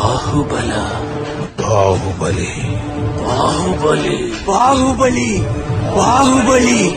باہ بلا باہبلی باہبلی باہوبلی۔ باہبلی